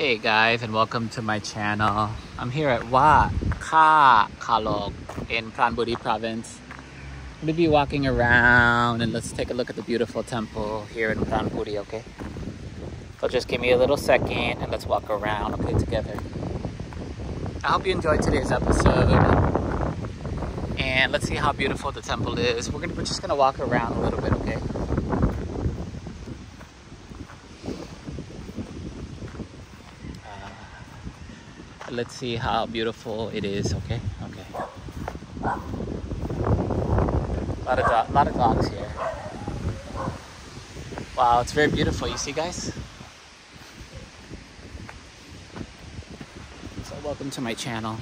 Hey guys and welcome to my channel. I'm here at Wat Khao Kalok in Pranburi province. I'm gonna be walking around and let's take a look at the beautiful temple here in Pranburi, okay? So just give me a little second and let's walk around, okay, together. I hope you enjoyed today's episode. And let's see how beautiful the temple is. We're, gonna, we're just gonna walk around a little bit, okay? Let's see how beautiful it is okay? Okay. A lot of do- lot of dogs here. Wow it's very beautiful you see guys? So welcome to my channel.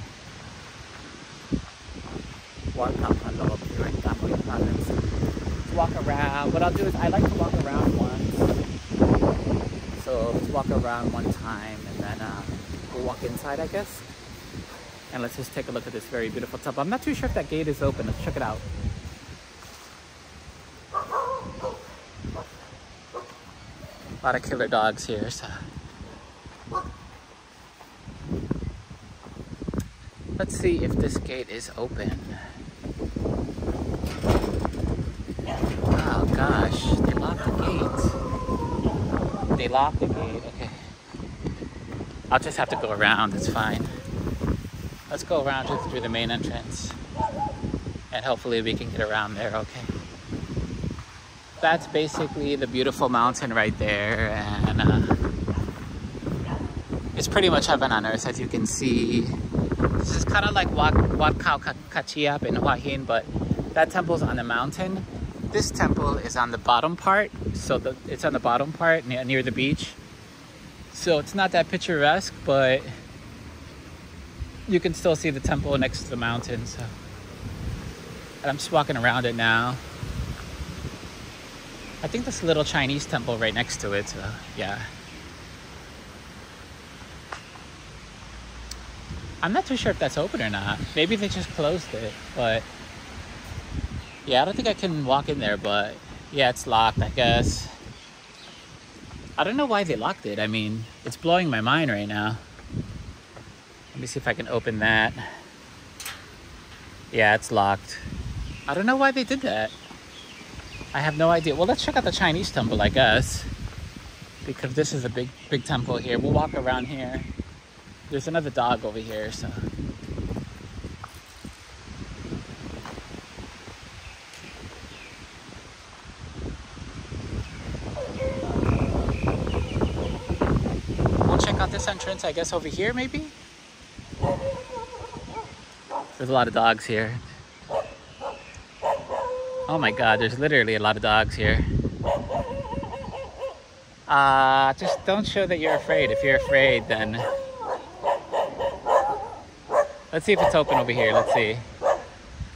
Walk around. What I'll do is I like to walk around once. So let's walk around one time and then uh, we'll walk inside, I guess. And let's just take a look at this very beautiful tub. I'm not too sure if that gate is open. Let's check it out. A lot of killer dogs here, so. Let's see if this gate is open. Oh gosh, they locked the gate. They locked the gate. I'll just have to go around, it's fine. Let's go around just through the main entrance. And hopefully we can get around there, okay? That's basically the beautiful mountain right there. And uh, it's pretty much heaven on earth, as you can see. This is kind of like Wat, Wat Khao Takiap in Hua Hin, but that temple's on the mountain. This temple is on the bottom part. So the, it's on the bottom part near, near the beach. So it's not that picturesque, but you can still see the temple next to the mountain. So and I'm just walking around it now. I think this little Chinese temple right next to it. So yeah. I'm not too sure if that's open or not. Maybe they just closed it, but yeah, I don't think I can walk in there, but yeah, it's locked, I guess. I don't know why they locked it. I mean, it's blowing my mind right now. Let me see if I can open that. Yeah, it's locked. I don't know why they did that. I have no idea. Well, let's check out the Chinese temple, I guess. Because this is a big, big temple here. We'll walk around here. There's another dog over here, so. Check out this entrance, I guess over here maybe? There's a lot of dogs here. Oh my god, there's literally a lot of dogs here. Uh, just don't show that you're afraid. If you're afraid, then... Let's see if it's open over here. Let's see.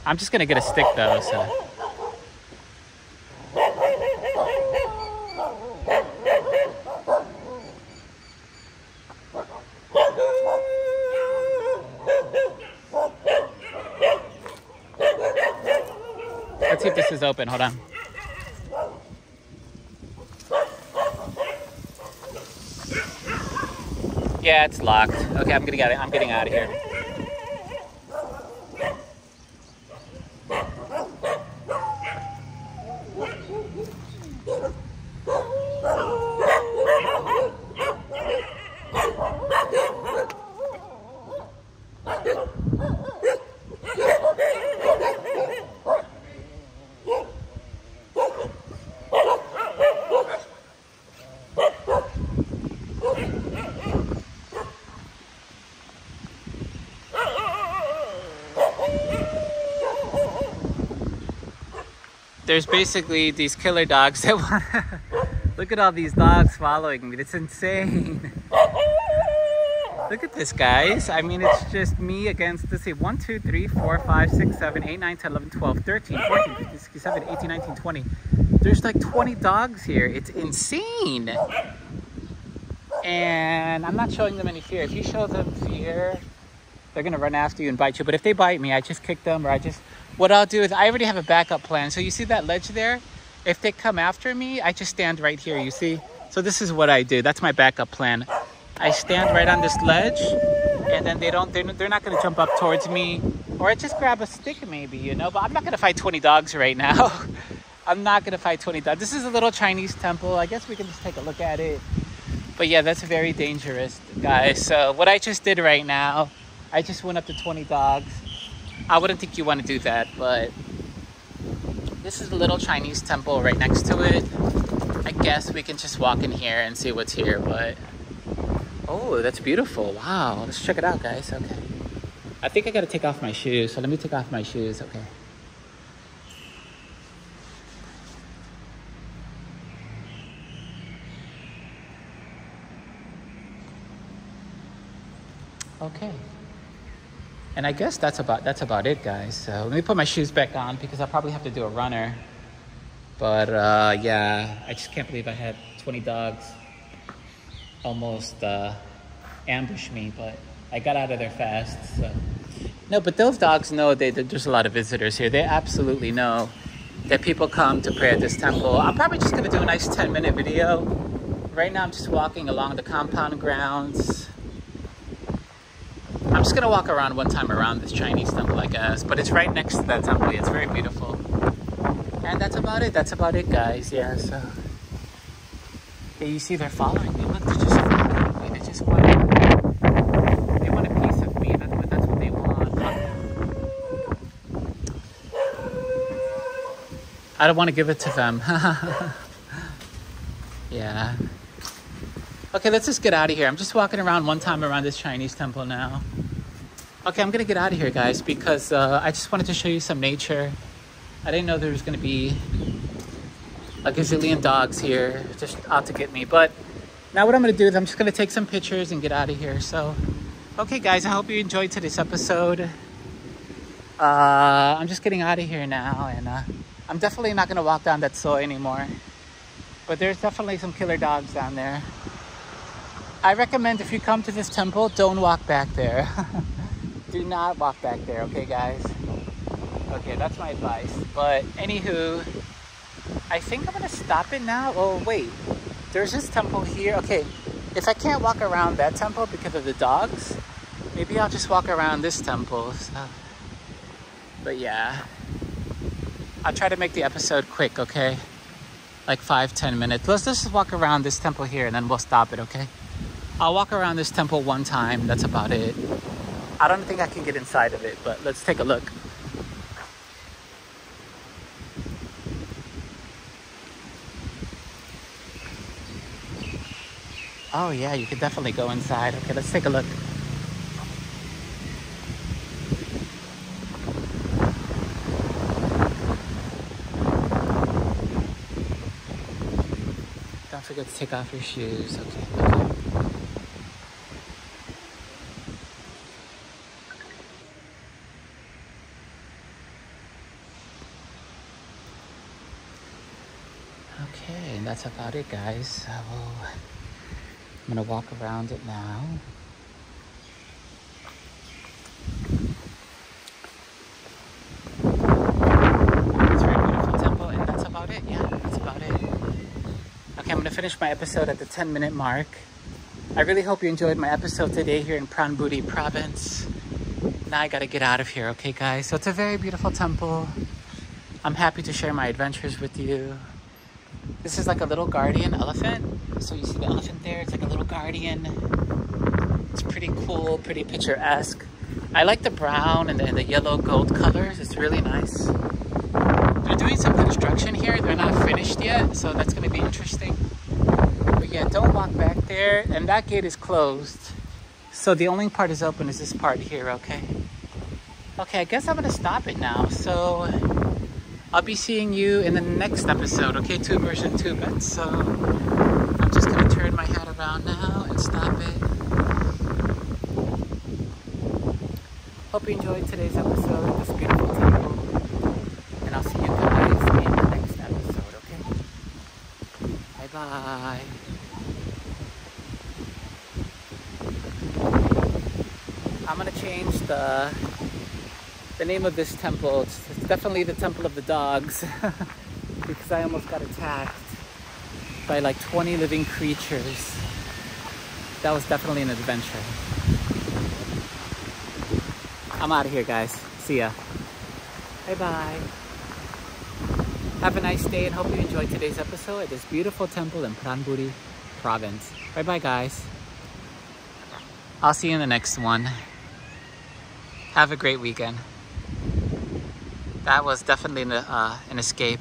I'm just gonna get a stick though, so... Let's see if this is open. Hold on. Yeah, it's locked. Okay, I'm gonna get it. I'm getting out of here. There's basically these killer dogs that want look at all these dogs following me it's insane. Look at this guys. I mean it's just me against let's see 1 2 3 4 5 6 7 8 9 10 11 12 13 14 15 16 17 18 19 20 there's like 20 dogs here. It's insane. And i'm not showing them any fear. If you show them fear they're gonna run after you and bite you. But if they bite me i just kick them or i just what I'll do is I already have a backup plan. So you see that ledge there? If they come after me, I just stand right here, you see? So this is what I do. That's my backup plan. I stand right on this ledge and then they don't, they're, they're not gonna jump up towards me or I just grab a stick maybe, you know, but I'm not gonna fight 20 dogs right now. I'm not gonna fight 20 dogs. This is a little Chinese temple. I guess we can just take a look at it. But yeah, that's very dangerous, guys. So what I just did right now, I just went up to 20 dogs. I wouldn't think you want to do that, but this is a little Chinese temple right next to it. I guess we can just walk in here and see what's here, but oh, that's beautiful. Wow, let's check it out, guys. Okay. I think I gotta take off my shoes, so let me take off my shoes, okay. Okay. And I guess that's about that's about it, guys. So let me put my shoes back on because I'll probably have to do a runner. But uh, yeah, I just can't believe I had 20 dogs almost uh, ambush me, but I got out of there fast. So. No, but those dogs know they, there's a lot of visitors here. They absolutely know that people come to pray at this temple. I'm probably just gonna do a nice 10 minute video. Right now I'm just walking along the compound grounds. I'm just gonna walk around one time around this Chinese temple, I guess. But it's right next to that temple. It's very beautiful. And that's about it. That's about it, guys. Yeah, so. Yeah, you see they're following me. Look, they're just following me. They just want They want a piece of me. That's what, that's what they want. I don't want to give it to them. yeah. Okay, let's just get out of here. I'm just walking around one time around this Chinese temple now. Okay, I'm gonna get out of here, guys, because uh, I just wanted to show you some nature. I didn't know there was gonna be a gazillion dogs here just out to get me. But now what I'm gonna do is I'm just gonna take some pictures and get out of here. So, okay, guys, I hope you enjoyed today's episode. Uh, I'm just getting out of here now, and uh, I'm definitely not gonna walk down that soi anymore. But there's definitely some killer dogs down there. I recommend if you come to this temple, don't walk back there. do not walk back there, okay, guys? Okay, that's my advice. But anywho, I think I'm gonna stop it now. Oh, wait, there's this temple here. Okay, if I can't walk around that temple because of the dogs, maybe I'll just walk around this temple. So. But yeah, I'll try to make the episode quick, okay? Like five, ten minutes. Let's just walk around this temple here and then we'll stop it, okay? I'll walk around this temple one time. That's about it. I don't think I can get inside of it, but let's take a look. Oh yeah, you could definitely go inside. Okay, let's take a look. Don't forget to take off your shoes. Okay. Okay, and that's about it, guys. So I'm gonna walk around it now. It's a very beautiful temple, and that's about it. Yeah, that's about it. Okay, I'm gonna finish my episode at the 10 minute mark. I really hope you enjoyed my episode today here in Pran Buri province. Now I gotta get out of here, okay guys? So it's a very beautiful temple. I'm happy to share my adventures with you. This is like a little guardian elephant. So you see the elephant there? It's like a little guardian. It's pretty cool, pretty picturesque. I like the brown and the, the yellow gold colors. It's really nice. They're doing some construction here. They're not finished yet, so that's going to be interesting. But yeah, don't walk back there. And that gate is closed. So the only part is open is this part here, okay? Okay, I guess I'm going to stop it now. So I'll be seeing you in the next episode, okay? Two version two bits. So I'm just gonna turn my head around now and stop it. Hope you enjoyed today's episode of this beautiful temple. And I'll see you guys in the next episode, okay? Bye bye. I'm gonna change the the name of this temple. Definitely the Temple of the Dogs because I almost got attacked by like 20 living creatures. that was definitely an adventure. I'm out of here, guys. See ya. Bye-bye. Have a nice day and hope you enjoyed today's episode at this beautiful temple in Pranburi province. Bye-bye, guys. I'll see you in the next one. Have a great weekend. That was definitely an, uh, an escape